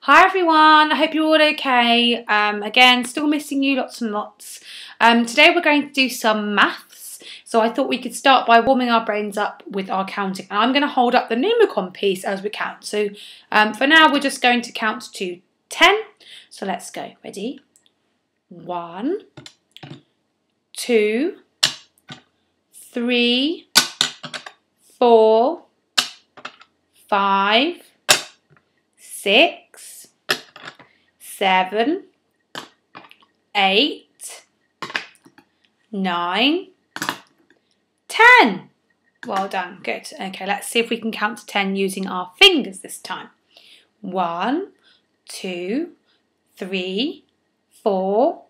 Hi everyone, I hope you're all okay. Um, again, still missing you lots and lots. Um, today we're going to do some maths, so I thought we could start by warming our brains up with our counting. And I'm going to hold up the Numicon piece as we count. So um, for now we're just going to count to 10. So let's go. Ready? One, two, three, four, five, six, seven, eight, nine, ten. Well done, good. Okay, let's see if we can count to ten using our fingers this time. One, two, three, four,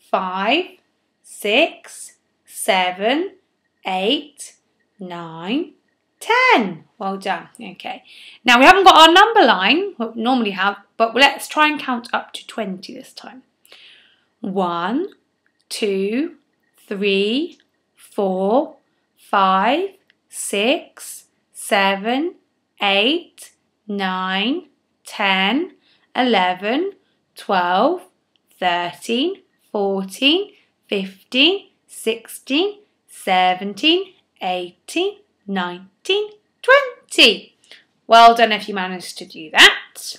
five, six, seven, eight, nine, ten. Well done. Okay. Now we haven't got our number line, we normally have, but let's try and count up to 20 this time. One, two, three, four, five, six, seven, eight, nine, ten, eleven, twelve, thirteen, fourteen, fifteen, sixteen, seventeen, eighteen, nineteen. 20. Well done if you managed to do that.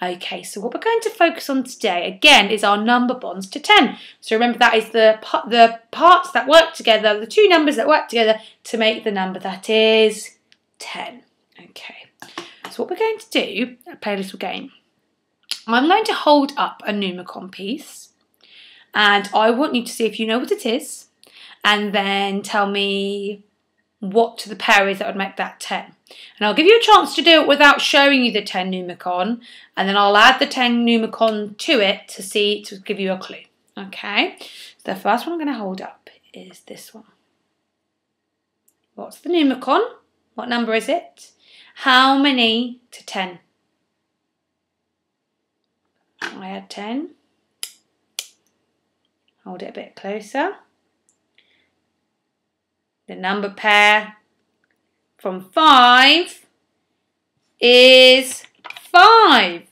Okay, so what we're going to focus on today, again, is our number bonds to 10. So remember that is the, the parts that work together, the two numbers that work together to make the number that is 10. Okay, so what we're going to do, play a little game. I'm going to hold up a Numicon piece and I want you to see if you know what it is and then tell me what to the pair is that would make that 10. And I'll give you a chance to do it without showing you the 10 Numicon, and then I'll add the 10 Numicon to it to see, to give you a clue. Okay, so the first one I'm going to hold up is this one. What's the Numicon? What number is it? How many to 10? I add 10. Hold it a bit closer the number pair from 5 is 5.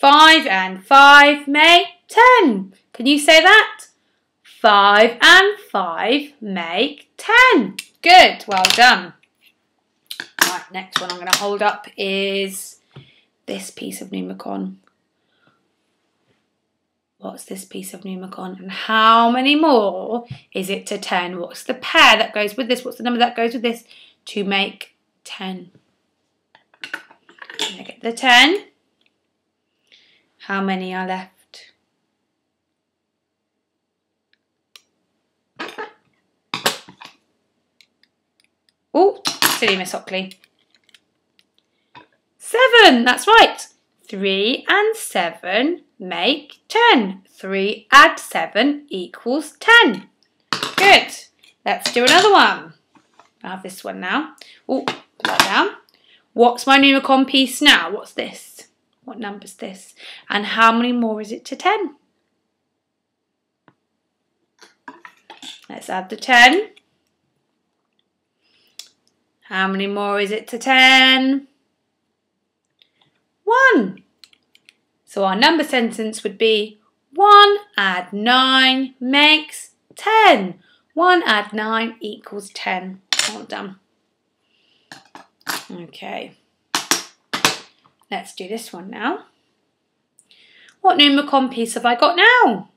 5 and 5 make 10. Can you say that? 5 and 5 make 10. Good, well done. Right, next one I'm going to hold up is this piece of Numicon what's this piece of Numicon and how many more is it to 10? What's the pair that goes with this? What's the number that goes with this to make 10? I get the 10. How many are left? Oh, silly Miss Hockley. Seven, that's right. Three and seven make 10. 3 add 7 equals 10. Good. Let's do another one. I have this one now. Oh, put that down. What's my Numicon piece now? What's this? What number's this? And how many more is it to 10? Let's add the 10. How many more is it to 10? 1. So our number sentence would be 1 add 9 makes 10. 1 add 9 equals 10. Well done. Okay. Let's do this one now. What Numicon piece have I got now?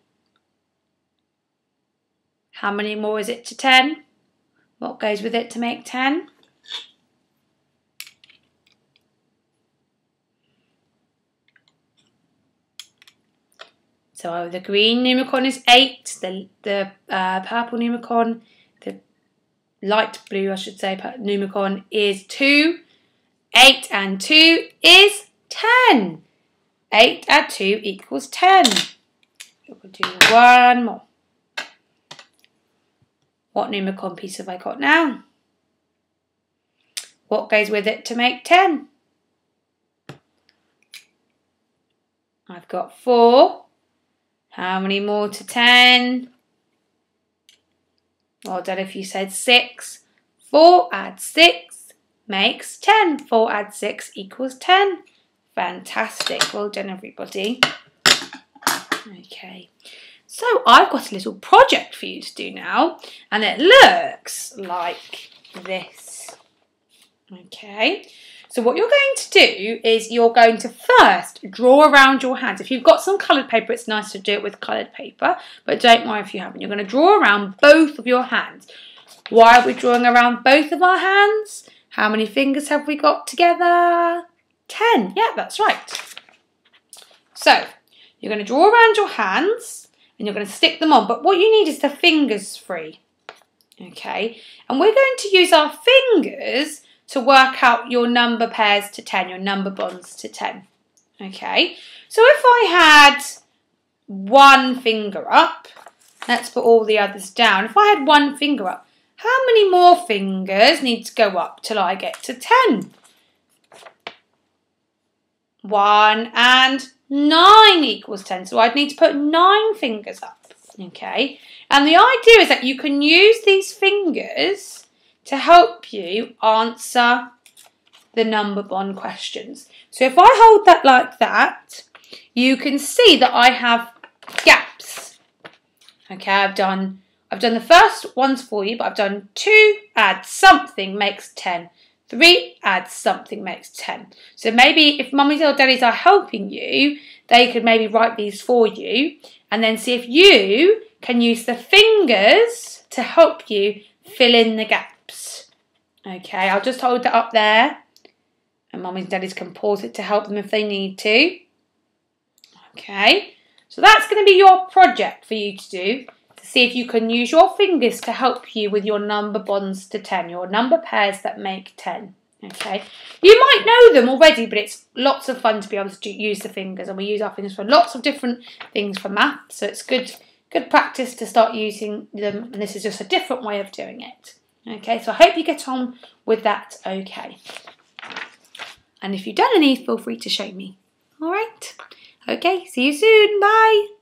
How many more is it to 10? What goes with it to make 10? So the green Numicon is 8, the, the uh, purple Numicon, the light blue I should say, Numicon is 2. 8 and 2 is 10. 8 add 2 equals 10. We'll do one more. What Numicon piece have I got now? What goes with it to make 10? I've got 4. How many more to 10? Well done if you said 6. 4 add 6 makes 10. 4 add 6 equals 10. Fantastic. Well done, everybody. Okay. So I've got a little project for you to do now, and it looks like this. Okay. So what you're going to do is you're going to first draw around your hands. If you've got some coloured paper, it's nice to do it with coloured paper, but don't worry if you haven't. You're going to draw around both of your hands. Why are we drawing around both of our hands? How many fingers have we got together? Ten. Yeah, that's right. So, you're going to draw around your hands and you're going to stick them on. But what you need is the fingers free. Okay, and we're going to use our fingers to work out your number pairs to 10, your number bonds to 10. Okay, so if I had one finger up, let's put all the others down. If I had one finger up, how many more fingers need to go up till I get to 10? One and nine equals 10. So I'd need to put nine fingers up. Okay, and the idea is that you can use these fingers to help you answer the number bond questions. So if I hold that like that, you can see that I have gaps. Okay, I've done I've done the first ones for you, but I've done two add something makes 10. Three add something makes 10. So maybe if mummies or daddies are helping you, they could maybe write these for you and then see if you can use the fingers to help you fill in the gaps. Okay, I'll just hold that up there. And mummies and daddies can pause it to help them if they need to. Okay, so that's going to be your project for you to do. To see if you can use your fingers to help you with your number bonds to 10. Your number pairs that make 10. Okay, you might know them already, but it's lots of fun to be able to use the fingers, and we use our fingers for lots of different things for math. So it's good, good practice to start using them, and this is just a different way of doing it. Okay, so I hope you get on with that okay. And if you've done any, feel free to show me. All right. Okay, see you soon. Bye.